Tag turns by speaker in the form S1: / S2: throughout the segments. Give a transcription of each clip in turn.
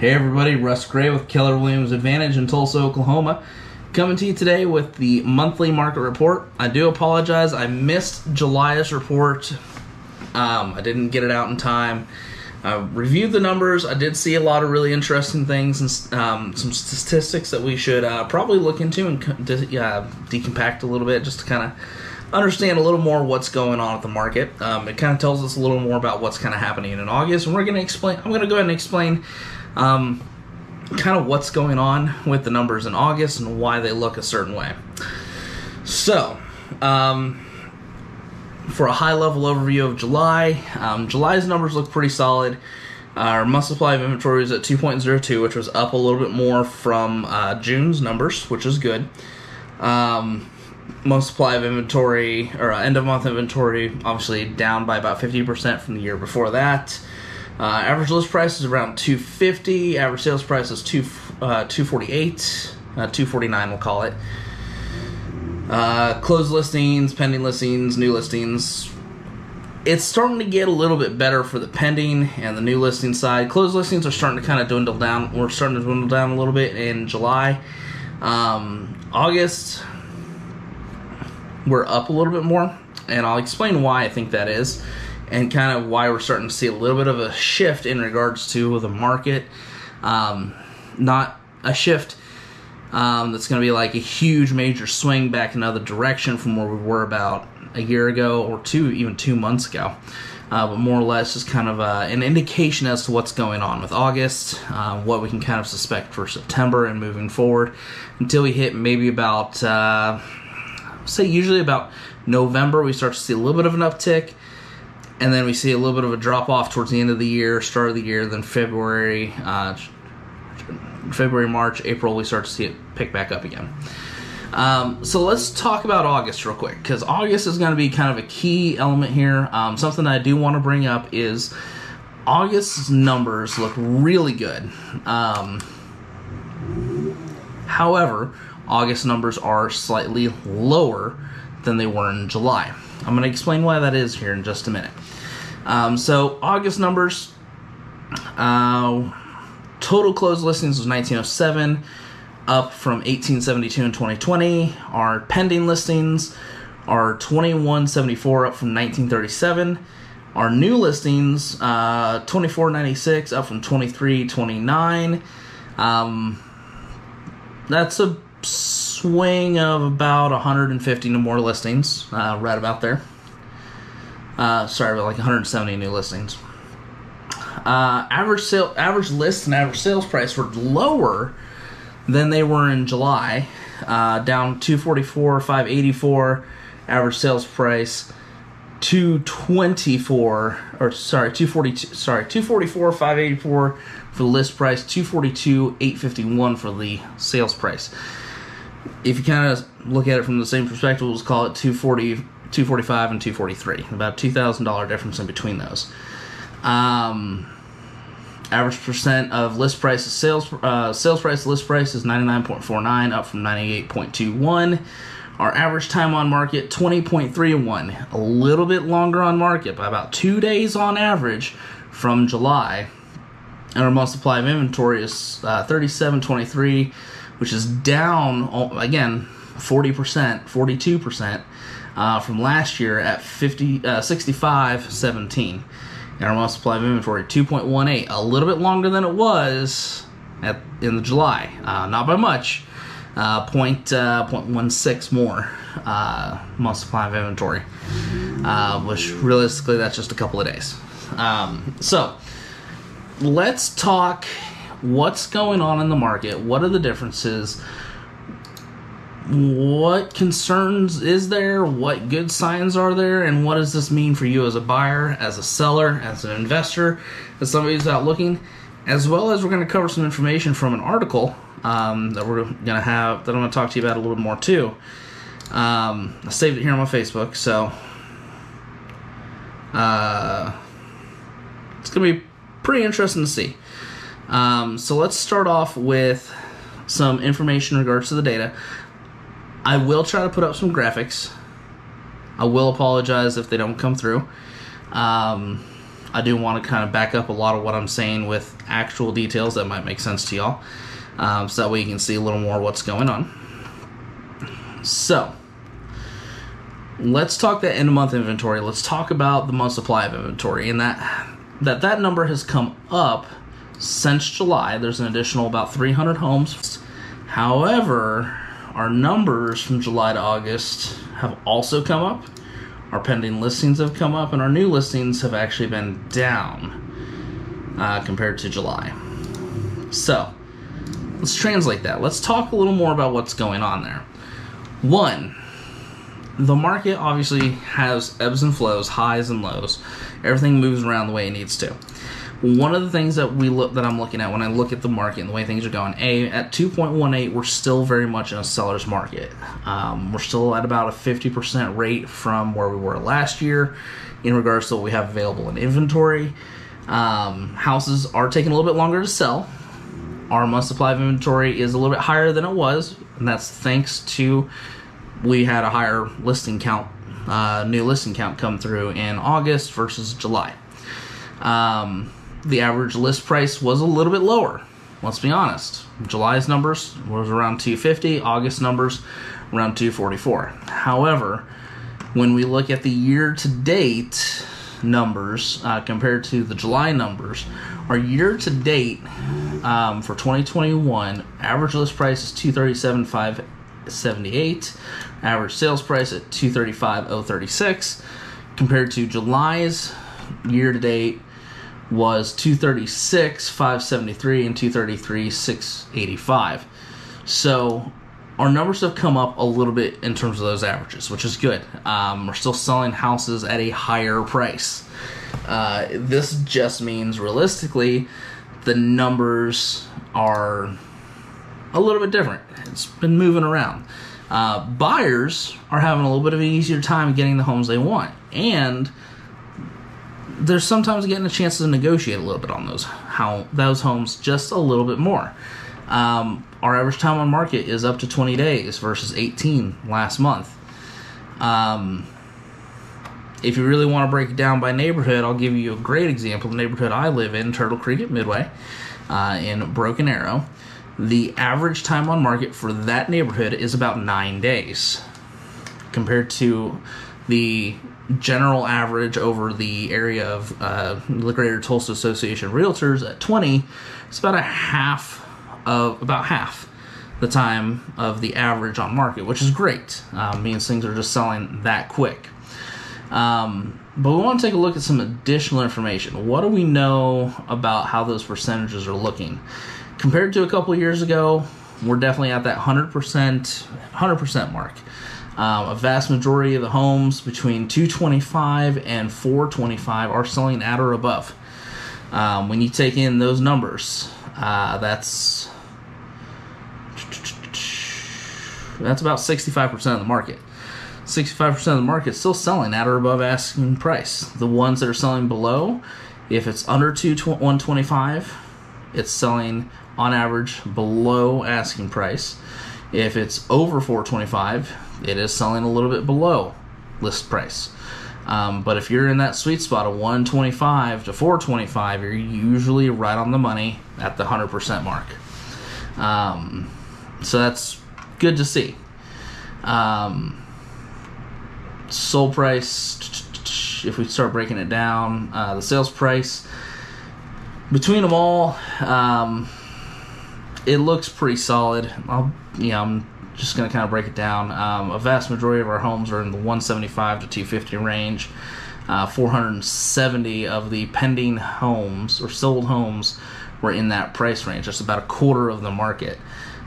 S1: Hey everybody, Russ Gray with Keller Williams Advantage in Tulsa, Oklahoma. Coming to you today with the monthly market report. I do apologize, I missed July's report. Um, I didn't get it out in time. I reviewed the numbers. I did see a lot of really interesting things and um, some statistics that we should uh, probably look into and uh, decompact a little bit just to kind of understand a little more what's going on at the market. Um, it kind of tells us a little more about what's kind of happening in August, and we're going to explain. I'm going to go ahead and explain um, kind of what's going on with the numbers in August and why they look a certain way. So, um, for a high level overview of July, um, July's numbers look pretty solid. Our month supply of inventory is at 2.02, which was up a little bit more from uh, June's numbers, which is good. Um, month supply of inventory, or uh, end of month inventory, obviously down by about 50% from the year before that. Uh, average list price is around 250. Average sales price is two, uh, 248, uh, 249 we'll call it. Uh, closed listings, pending listings, new listings. It's starting to get a little bit better for the pending and the new listing side. Closed listings are starting to kind of dwindle down. We're starting to dwindle down a little bit in July. Um, August, we're up a little bit more, and I'll explain why I think that is, and kind of why we're starting to see a little bit of a shift in regards to the market. Um, not a shift um, that's going to be like a huge major swing back another direction from where we were about a year ago or two, even two months ago. Uh, but more or less just kind of uh, an indication as to what's going on with August, uh, what we can kind of suspect for September and moving forward until we hit maybe about, uh, say, usually about November, we start to see a little bit of an uptick. And then we see a little bit of a drop off towards the end of the year, start of the year, then February, uh, February, March, April, we start to see it pick back up again. Um, so let's talk about August real quick because August is going to be kind of a key element here. Um, something I do want to bring up is August's numbers look really good. Um, however, August numbers are slightly lower than they were in July. I'm going to explain why that is here in just a minute. Um, so August numbers. Uh, total closed listings was 1907 up from 1872 in 2020. Our pending listings are 2174 up from 1937. Our new listings, uh, 2496 up from 2329. Um, that's a swing of about 150 no more listings, uh, right about there. Uh, sorry, like 170 new listings. Uh, average sale, average list and average sales price were lower than they were in July, uh, down 244, 584. Average sales price 224 or sorry 242 sorry 244 584 for the list price 242 851 for the sales price if you kind of look at it from the same perspective let's call it 240 245 and 243 about $2000 difference in between those. Um, average percent of list price sales uh, sales price list price is 99.49 up from 98.21 our average time on market 20.31 a little bit longer on market by about two days on average from july. And our month supply of inventory is uh, 37.23 which is down again 40% 42% uh, from last year at 50 uh, 65.17 and our month supply of inventory 2.18 a little bit longer than it was at in the july. Uh, not by much. Uh, point, uh, 0.16 more uh, month supply of inventory. Uh, which realistically that's just a couple of days. Um, so let's talk what's going on in the market. What are the differences what concerns is there, what good signs are there, and what does this mean for you as a buyer, as a seller, as an investor, as somebody who's out looking, as well as we're going to cover some information from an article um, that we're going to have that I'm going to talk to you about a little bit more too. Um, I saved it here on my Facebook, so uh, it's going to be pretty interesting to see. Um, so let's start off with some information in regards to the data. I will try to put up some graphics. I will apologize if they don't come through. Um, I do want to kind of back up a lot of what I'm saying with actual details that might make sense to y'all, um, so that way you can see a little more what's going on. So, let's talk the end of month inventory. Let's talk about the month supply of inventory, and that that that number has come up since July. There's an additional about 300 homes. However, our numbers from July to August have also come up our pending listings have come up, and our new listings have actually been down uh, compared to July. So, let's translate that. Let's talk a little more about what's going on there. One, the market obviously has ebbs and flows, highs and lows. Everything moves around the way it needs to one of the things that we look that I'm looking at when I look at the market and the way things are going, a at 2.18, we're still very much in a seller's market. Um, we're still at about a 50% rate from where we were last year in regards to what we have available in inventory. Um, houses are taking a little bit longer to sell. Our month supply of inventory is a little bit higher than it was, and that's thanks to we had a higher listing count, uh, new listing count come through in August versus July. Um, the average list price was a little bit lower. Let's be honest. July's numbers was around 250, August numbers around 244. However, when we look at the year to date numbers uh, compared to the July numbers, our year to date um, for 2021 average list price is 237,578, average sales price at 235,036, compared to July's year to date was 236 573 and 233 685 so our numbers have come up a little bit in terms of those averages which is good. Um, we're still selling houses at a higher price. Uh, this just means realistically the numbers are a little bit different. It's been moving around. Uh, buyers are having a little bit of an easier time getting the homes they want. And there's sometimes getting a chance to negotiate a little bit on those how those homes just a little bit more. Um, our average time on market is up to 20 days versus 18 last month. Um, if you really want to break it down by neighborhood, I'll give you a great example. The neighborhood I live in, Turtle Creek at Midway, uh, in Broken Arrow, the average time on market for that neighborhood is about nine days, compared to the general average over the area of uh, the Greater Tulsa Association Realtors at 20, it's about a half of about half the time of the average on market, which is great. Um, means things are just selling that quick. Um, but we want to take a look at some additional information. What do we know about how those percentages are looking compared to a couple years ago? We're definitely at that 100% 100% mark. Um, a vast majority of the homes between 225 and 425 are selling at or above. Um, when you take in those numbers, uh, that's that's about 65% of the market. 65% of the market still selling at or above asking price. The ones that are selling below, if it's under 2 125, it's selling on average below asking price. If it's over 425, it is selling a little bit below list price. Um, but if you're in that sweet spot of 125 to 425, you're usually right on the money at the 100% mark. Um, so that's good to see. Um, sold price, if we start breaking it down, uh, the sales price between them all, um, it looks pretty solid. I'll, yeah, I'm just going to kind of break it down. Um, a vast majority of our homes are in the 175 to 250 range. Uh, 470 of the pending homes or sold homes were in that price range. That's about a quarter of the market.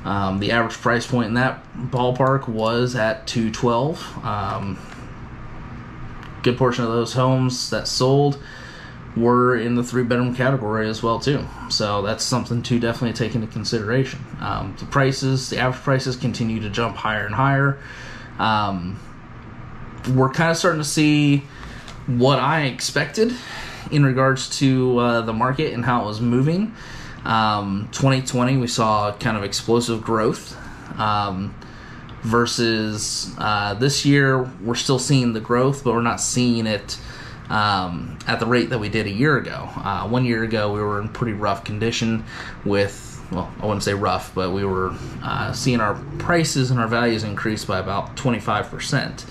S1: Um, the average price point in that ballpark was at 212. Um, good portion of those homes that sold were in the three bedroom category as well too. So that's something to definitely take into consideration. Um, the prices, the average prices, continue to jump higher and higher. Um, we're kind of starting to see what I expected in regards to uh, the market and how it was moving. Um, 2020, we saw kind of explosive growth. Um, versus uh, this year, we're still seeing the growth, but we're not seeing it um, at the rate that we did a year ago. Uh, one year ago, we were in pretty rough condition with well, I wouldn't say rough, but we were uh, seeing our prices and our values increase by about 25%.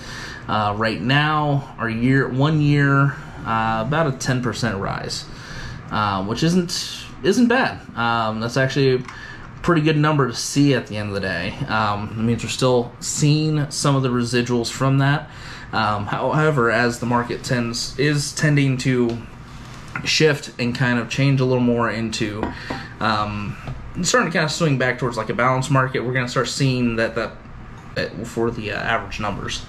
S1: Uh, right now, our year, one year, uh, about a 10% rise, uh, which isn't isn't bad. Um, that's actually a pretty good number to see at the end of the day. Um, it means we're still seeing some of the residuals from that. Um, however, as the market tends is tending to shift and kind of change a little more into um, starting to kind of swing back towards like a balanced market. We're going to start seeing that that, for the uh, average numbers.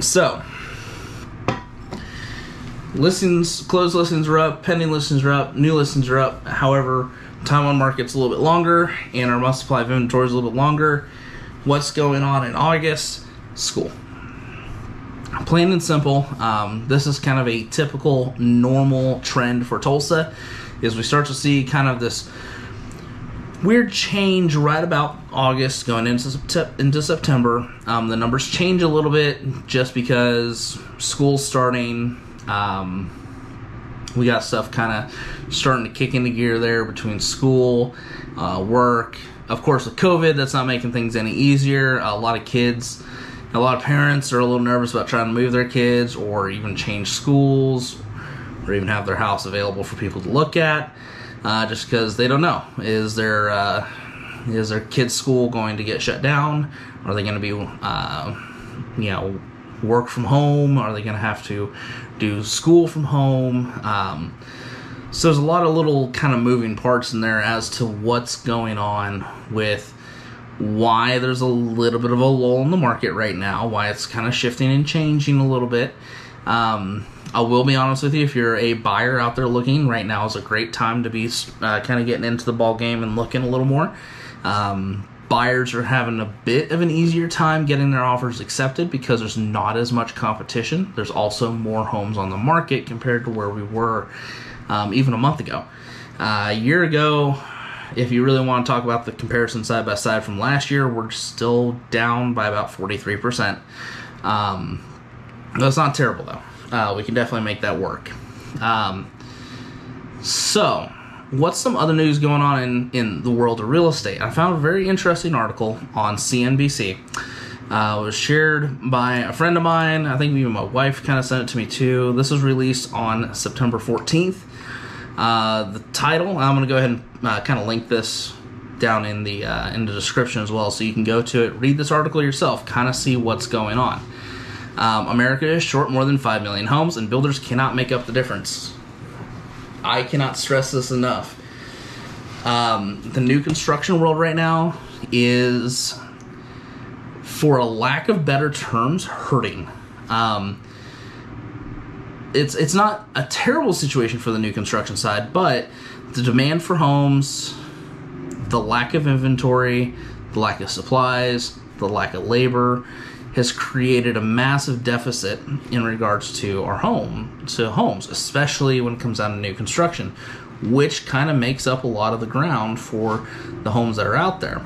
S1: So, listings, closed listings are up, pending listings are up, new listings are up. However, time on market's a little bit longer, and our month supply of inventory is a little bit longer. What's going on in August? School. Plain and simple. Um, this is kind of a typical normal trend for Tulsa. Is we start to see kind of this weird change right about August going into into September. Um, the numbers change a little bit just because school's starting. Um, we got stuff kind of starting to kick into gear there between school, uh, work. Of course, with COVID, that's not making things any easier. A lot of kids, a lot of parents are a little nervous about trying to move their kids or even change schools or even have their house available for people to look at uh, just because they don't know is their uh, is their kids' school going to get shut down? Are they going to be uh, you know work from home? Are they going to have to do school from home? Um, so there's a lot of little kind of moving parts in there as to what's going on with why there's a little bit of a lull in the market right now, why it's kind of shifting and changing a little bit. Um, I will be honest with you, if you're a buyer out there looking, right now is a great time to be uh, kind of getting into the ball game and looking a little more. Um, buyers are having a bit of an easier time getting their offers accepted because there's not as much competition. There's also more homes on the market compared to where we were um, even a month ago. Uh, a year ago, if you really want to talk about the comparison side by side from last year, we're still down by about 43%. Um, that's not terrible though. Uh, we can definitely make that work. Um, so, what's some other news going on in, in the world of real estate? I found a very interesting article on CNBC. Uh, it was shared by a friend of mine. I think even my wife kind of sent it to me too. This was released on September 14th. Uh, the title, I'm going to go ahead and uh, kind of link this down in the uh, in the description as well, so you can go to it, read this article yourself, kind of see what's going on. Um, America is short more than 5 million homes, and builders cannot make up the difference. I cannot stress this enough. Um, the new construction world right now is, for a lack of better terms, hurting. Um, it's it's not a terrible situation for the new construction side, but the demand for homes, the lack of inventory, the lack of supplies, the lack of labor, has created a massive deficit in regards to our home to homes, especially when it comes down to new construction, which kind of makes up a lot of the ground for the homes that are out there.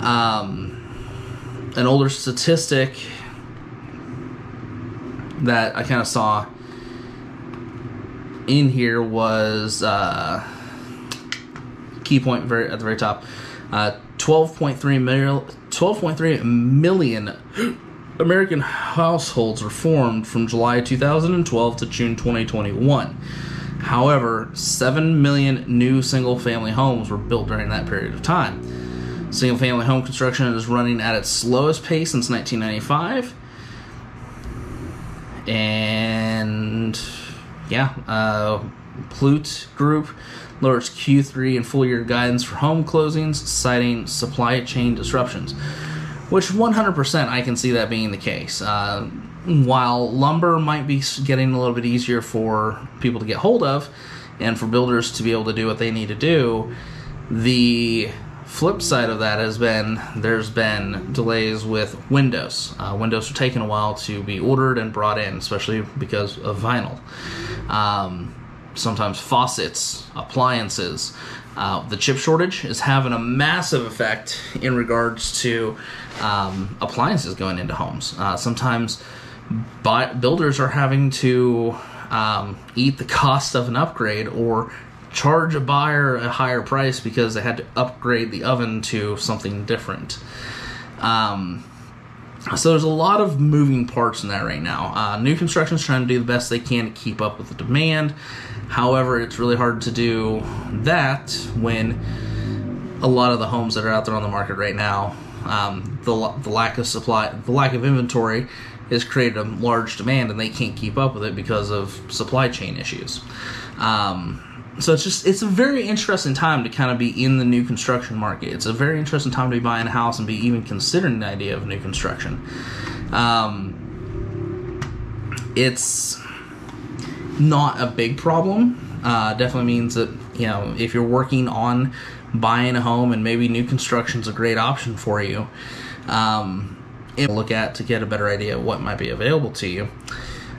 S1: Um, an older statistic that I kind of saw in here was uh, key point very at the very top. Uh, 12.3 million 12.3 million American households were formed from July 2012 to June 2021. However, 7 million new single family homes were built during that period of time. Single family home construction is running at its slowest pace since 1995. And yeah, uh, Pulte Group lowers Q3 and full year guidance for home closings, citing supply chain disruptions which 100% I can see that being the case. Uh, while lumber might be getting a little bit easier for people to get hold of and for builders to be able to do what they need to do, the flip side of that has been there's been delays with windows. Uh, windows are taking a while to be ordered and brought in, especially because of vinyl. Um, sometimes faucets, appliances. Uh, the chip shortage is having a massive effect in regards to um, appliances going into homes. Uh, sometimes builders are having to um, eat the cost of an upgrade or charge a buyer a higher price because they had to upgrade the oven to something different. Um, so there's a lot of moving parts in that right now. Uh, new construction is trying to do the best they can to keep up with the demand. However, it's really hard to do that when a lot of the homes that are out there on the market right now, um, the, the lack of supply, the lack of inventory, has created a large demand, and they can't keep up with it because of supply chain issues. Um, so it's just it's a very interesting time to kind of be in the new construction market. It's a very interesting time to be buying a house and be even considering the idea of new construction. Um, it's not a big problem. Uh, definitely means that you know if you're working on buying a home and maybe new construction is a great option for you. Um, look at to get a better idea of what might be available to you.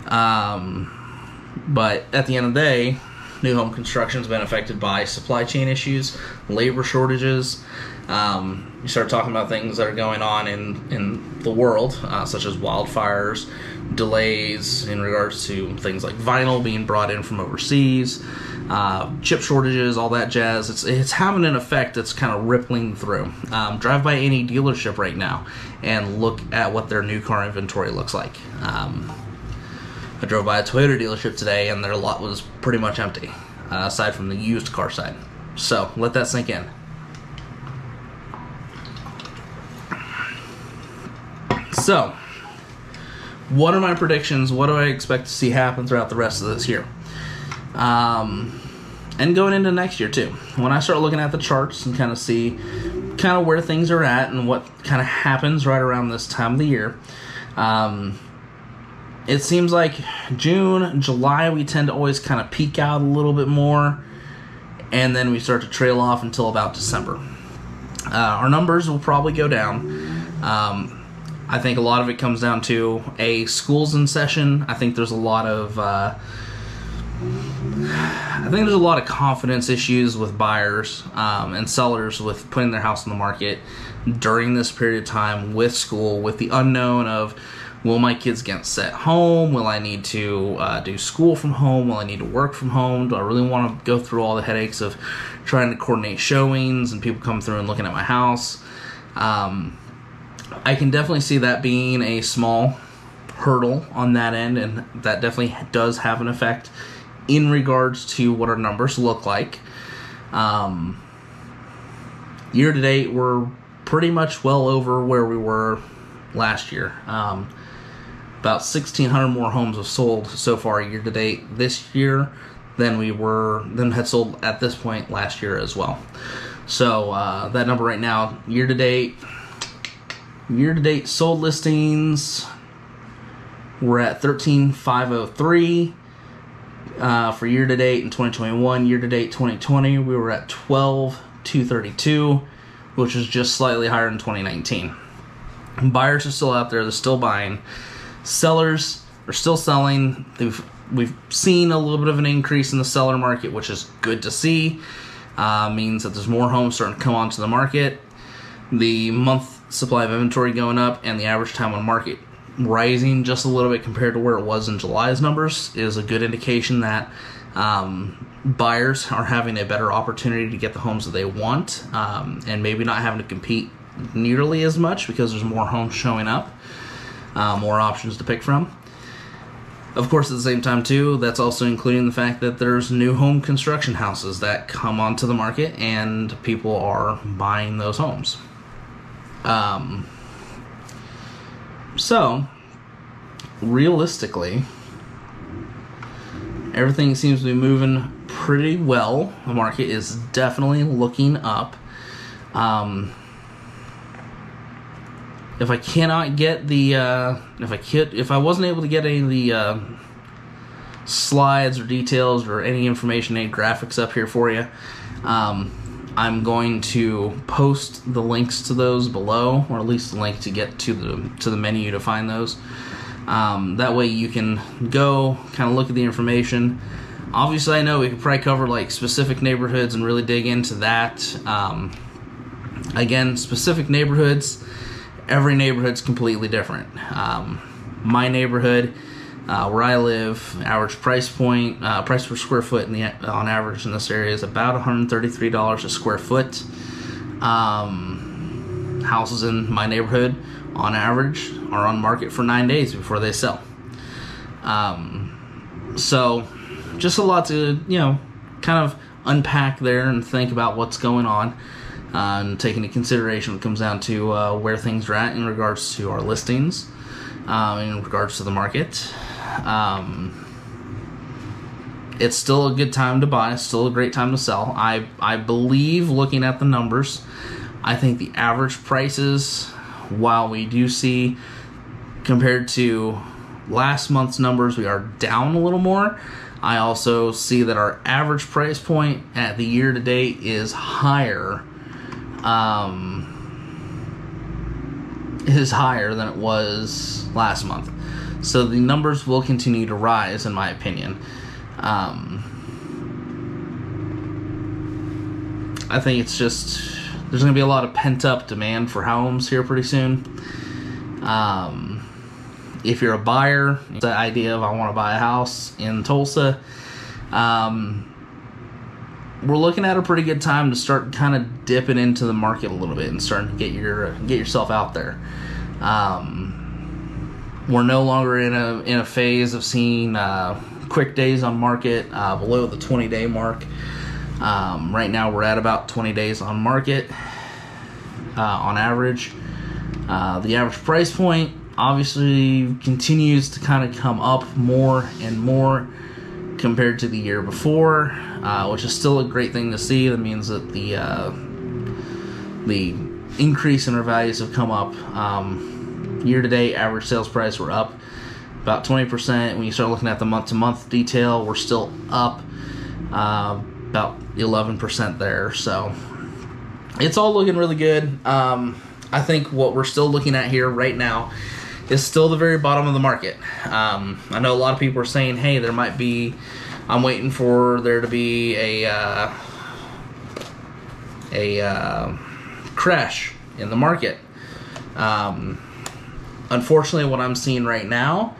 S1: Um, but at the end of the day, new home construction has been affected by supply chain issues, labor shortages. Um, you start talking about things that are going on in, in the world, uh, such as wildfires, delays in regards to things like vinyl being brought in from overseas, uh, chip shortages, all that jazz. It's it's having an effect that's kind of rippling through. Um, drive by any dealership right now and look at what their new car inventory looks like. Um, I drove by a Toyota dealership today, and their lot was pretty much empty, uh, aside from the used car side. So let that sink in. So, what are my predictions? What do I expect to see happen throughout the rest of this year? Um, and going into next year too. When I start looking at the charts and kind of see kind of where things are at and what kind of happens right around this time of the year, um, it seems like June, July, we tend to always kind of peak out a little bit more, and then we start to trail off until about December. Uh, our numbers will probably go down. Um, I think a lot of it comes down to a schools in session. I think there's a lot of uh, I think there's a lot of confidence issues with buyers um, and sellers with putting their house on the market during this period of time with school, with the unknown of will my kids get set home? Will I need to uh, do school from home? Will I need to work from home? Do I really want to go through all the headaches of trying to coordinate showings and people come through and looking at my house? Um, I can definitely see that being a small hurdle on that end, and that definitely does have an effect in regards to what our numbers look like. Um, year to date, we're pretty much well over where we were last year. Um, about 1,600 more homes have sold so far year to date this year than we were than had sold at this point last year as well. So uh, that number right now, year to date, year to date sold listings, we're at 13,503. Uh, for year to date in 2021, year to date 2020, we were at 12,232, which is just slightly higher than 2019. Buyers are still out there, they're still buying sellers are still selling. They've, we've seen a little bit of an increase in the seller market, which is good to see. Uh, means that there's more homes starting to come onto the market. The month supply of inventory going up, and the average time on market rising just a little bit compared to where it was in July's numbers is a good indication that um, buyers are having a better opportunity to get the homes that they want, um, and maybe not having to compete nearly as much because there's more homes showing up uh, more options to pick from. Of course, at the same time, too, that's also including the fact that there's new home construction houses that come onto the market and people are buying those homes. Um, so, realistically, everything seems to be moving pretty well. The market is definitely looking up. Um, if I cannot get the uh, if I could if I wasn't able to get any of the uh, slides or details or any information, any graphics up here for you, um, I'm going to post the links to those below, or at least the link to get to the to the menu to find those. Um, that way you can go kind of look at the information. Obviously, I know we could probably cover like specific neighborhoods and really dig into that. Um, again, specific neighborhoods every neighborhood's completely different. Um, my neighborhood, uh, where I live, average price point, uh, price per square foot in the on average in this area is about $133 a square foot. Um, houses in my neighborhood, on average, are on market for nine days before they sell. Um, so, just a lot to you know, kind of unpack there and think about what's going on. And taking into consideration, it comes down to uh, where things are at in regards to our listings, um, in regards to the market. Um, it's still a good time to buy. Still a great time to sell. I I believe looking at the numbers, I think the average prices, while we do see compared to last month's numbers, we are down a little more. I also see that our average price point at the year to date is higher. Um, is higher than it was last month. So the numbers will continue to rise, in my opinion. Um, I think it's just there's going to be a lot of pent up demand for homes here pretty soon. Um, if you're a buyer, the idea of I want to buy a house in Tulsa, um, we're looking at a pretty good time to start kind of dipping into the market a little bit and starting to get your get yourself out there. Um, we're no longer in a in a phase of seeing uh, quick days on market uh, below the 20 day mark. Um, right now, we're at about 20 days on market uh, on average. Uh, the average price point obviously continues to kind of come up more and more compared to the year before, uh, which is still a great thing to see. That means that the uh, the increase in our values have come up. Um, year to date, average sales price we're up about 20%. When you start looking at the month to month detail, we're still up uh, about 11% there. So it's all looking really good. Um, I think what we're still looking at here right now is still the very bottom of the market. Um, I know a lot of people are saying, hey, there might be, I'm waiting for there to be a, uh, a uh, crash in the market. Um, unfortunately, what I'm seeing right now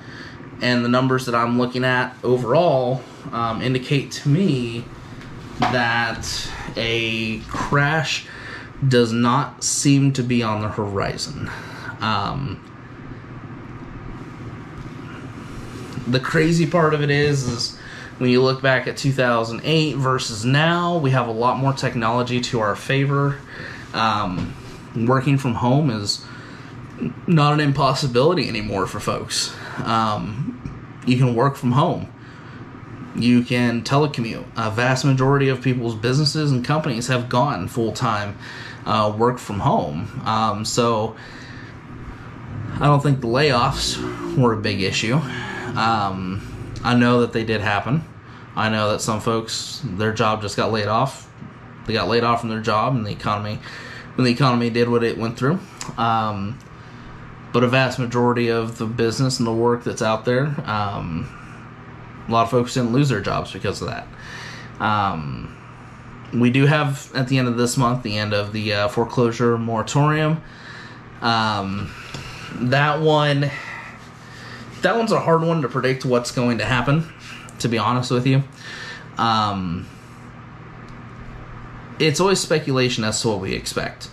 S1: and the numbers that I'm looking at overall um, indicate to me that a crash does not seem to be on the horizon. Um, the crazy part of it is, is when you look back at 2008 versus now, we have a lot more technology to our favor. Um, working from home is not an impossibility anymore for folks. Um, you can work from home. You can telecommute. A vast majority of people's businesses and companies have gone full time uh, work from home. Um, so I don't think the layoffs were a big issue. Um, I know that they did happen. I know that some folks, their job just got laid off. They got laid off from their job, and the economy, when the economy did what it went through. Um, but a vast majority of the business and the work that's out there, um, a lot of folks didn't lose their jobs because of that. Um, we do have at the end of this month the end of the uh, foreclosure moratorium. Um, that one that one's a hard one to predict what's going to happen. To be honest with you, um, it's always speculation as to what we expect.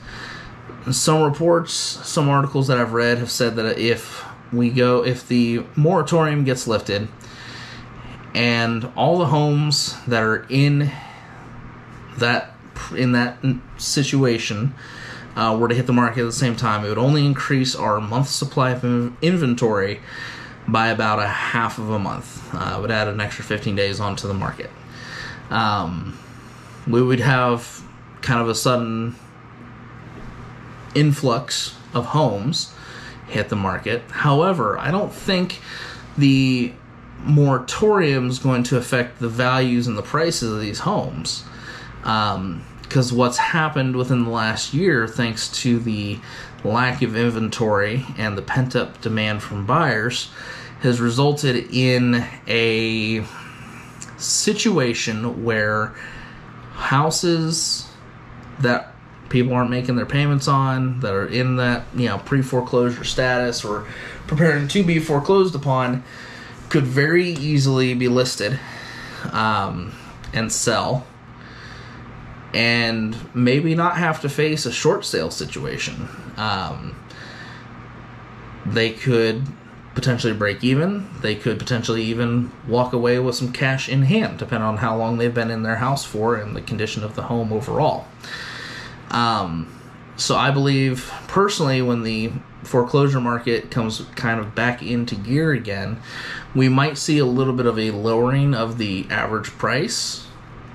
S1: Some reports, some articles that I've read have said that if we go, if the moratorium gets lifted, and all the homes that are in that in that situation uh, were to hit the market at the same time, it would only increase our month supply of inventory by about a half of a month. Uh, would add an extra 15 days onto the market. Um, we would have kind of a sudden influx of homes hit the market. However, I don't think the moratorium is going to affect the values and the prices of these homes. Because um, what's happened within the last year, thanks to the lack of inventory and the pent up demand from buyers, has resulted in a situation where houses that people aren't making their payments on, that are in that you know pre foreclosure status or preparing to be foreclosed upon, could very easily be listed um, and sell, and maybe not have to face a short sale situation. Um, they could potentially break even. They could potentially even walk away with some cash in hand, depending on how long they've been in their house for and the condition of the home overall. Um, so I believe personally, when the foreclosure market comes kind of back into gear again, we might see a little bit of a lowering of the average price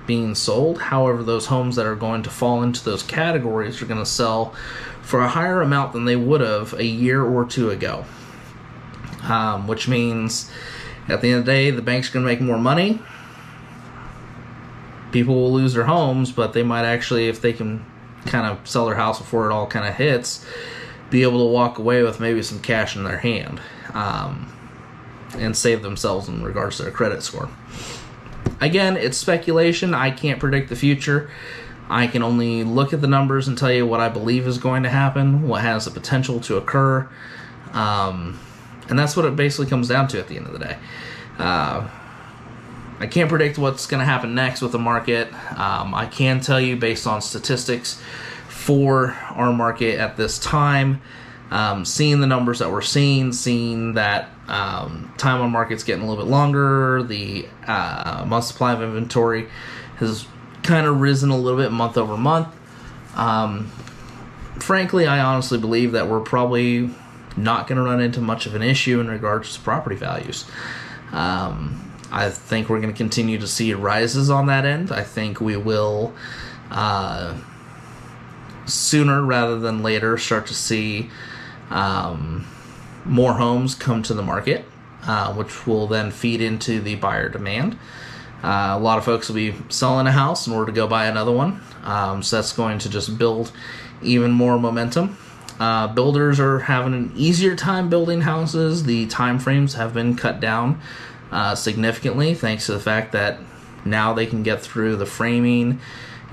S1: being sold. However, those homes that are going to fall into those categories are going to sell for a higher amount than they would have a year or two ago. Um, which means at the end of the day, the bank's going to make more money. People will lose their homes, but they might actually, if they can kind of sell their house before it all kind of hits, be able to walk away with maybe some cash in their hand um, and save themselves in regards to their credit score. Again, it's speculation. I can't predict the future. I can only look at the numbers and tell you what I believe is going to happen, what has the potential to occur. Um, and that's what it basically comes down to at the end of the day. Uh, I can't predict what's going to happen next with the market. Um, I can tell you based on statistics for our market at this time, um, seeing the numbers that we're seeing, seeing that um, time on market's getting a little bit longer, the uh, month supply of inventory has kind of risen a little bit month over month. Um, frankly, I honestly believe that we're probably not going to run into much of an issue in regards to property values. Um, I think we're going to continue to see rises on that end. I think we will uh, sooner rather than later start to see um, more homes come to the market, uh, which will then feed into the buyer demand. Uh, a lot of folks will be selling a house in order to go buy another one, um, so that's going to just build even more momentum. Uh, builders are having an easier time building houses. The time frames have been cut down uh, significantly thanks to the fact that now they can get through the framing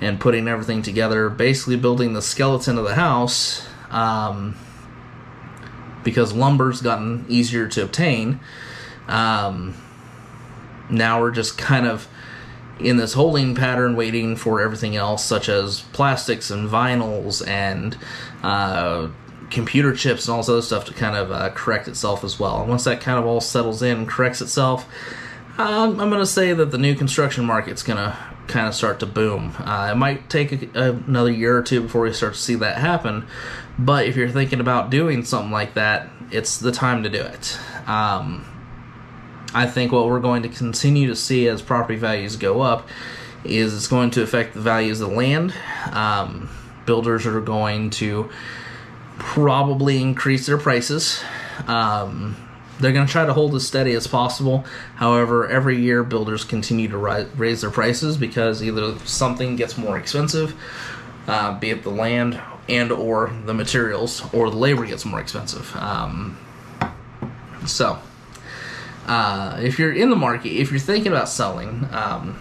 S1: and putting everything together, basically building the skeleton of the house. Um, because lumber's gotten easier to obtain. Um, now we're just kind of in this holding pattern waiting for everything else, such as plastics and vinyls and uh, computer chips and all this other stuff to kind of uh, correct itself as well. And once that kind of all settles in and corrects itself, um, I'm going to say that the new construction market's going to kind of start to boom. Uh, it might take a, another year or two before we start to see that happen, but if you're thinking about doing something like that, it's the time to do it. Um, I think what we're going to continue to see as property values go up is it's going to affect the values of the land. Um, builders are going to probably increase their prices. Um, they're going to try to hold as steady as possible. However, every year builders continue to ri- raise their prices because either something gets more expensive, uh, be it the land and or the materials, or the labor gets more expensive. Um, so, uh, if you're in the market, if you're thinking about selling, um,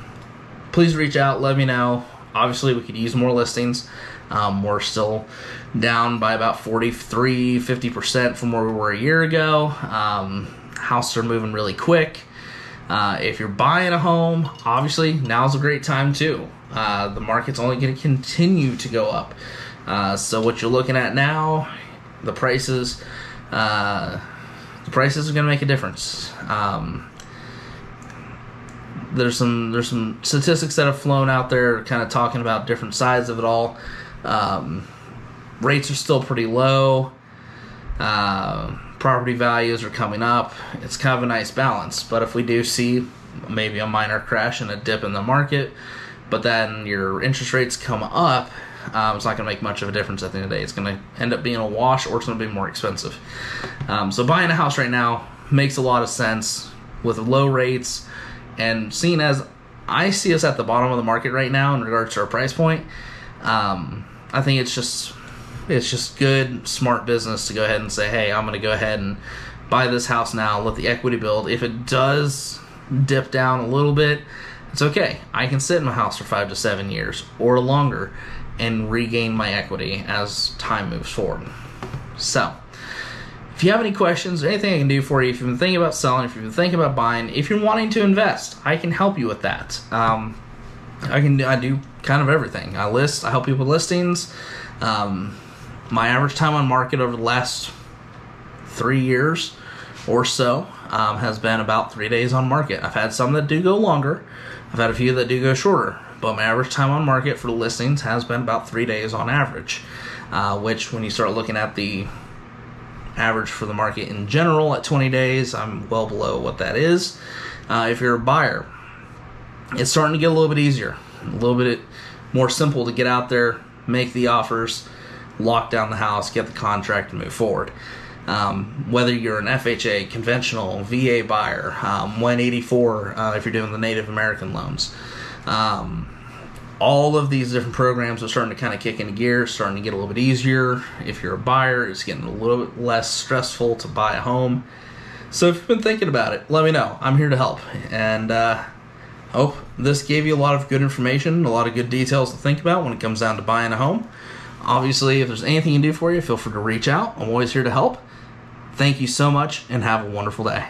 S1: please reach out. Let me know. Obviously, we could use more listings. Um, we're still down by about 43, 50% from where we were a year ago. Um, houses are moving really quick. Uh, if you're buying a home, obviously now's a great time too. Uh, the market's only going to continue to go up. Uh, so what you're looking at now, the prices, uh, prices are going to make a difference. Um, there's some there's some statistics that have flown out there, kind of talking about different sides of it all. Um, rates are still pretty low. Uh, property values are coming up. It's kind of a nice balance. But if we do see maybe a minor crash and a dip in the market, but then your interest rates come up, um, it's not going to make much of a difference at the end of the day. It's going to end up being a wash or it's going to be more expensive. Um, so buying a house right now makes a lot of sense with low rates and seeing as I see us at the bottom of the market right now in regards to our price point. Um, I think it's just it's just good, smart business to go ahead and say, hey, I'm going to go ahead and buy this house now, let the equity build. If it does dip down a little bit, it's okay. I can sit in my house for five to seven years or longer and regain my equity as time moves forward. So, if you have any questions or anything I can do for you, if you've been thinking about selling, if you've been thinking about buying, if you're wanting to invest, I can help you with that. Um, I can I do kind of everything. I list, I help people with listings. Um, my average time on market over the last three years or so um, has been about three days on market. I've had some that do go longer. I've had a few that do go shorter, but my average time on market for listings has been about three days on average. Uh, which, when you start looking at the average for the market in general at 20 days, I'm well below what that is. Uh, if you're a buyer, it's starting to get a little bit easier, a little bit more simple to get out there, make the offers, lock down the house, get the contract, and move forward. Um, whether you're an FHA, conventional, VA buyer, um, 184 uh, if you're doing the Native American loans. Um, all of these different programs are starting to kind of kick into gear, starting to get a little bit easier. If you're a buyer, it's getting a little bit less stressful to buy a home. So if you've been thinking about it, let me know. I'm here to help. And uh, hope this gave you a lot of good information, a lot of good details to think about when it comes down to buying a home. Obviously, if there's anything you can do for you, feel free to reach out. I'm always here to help. Thank you so much and have a wonderful day.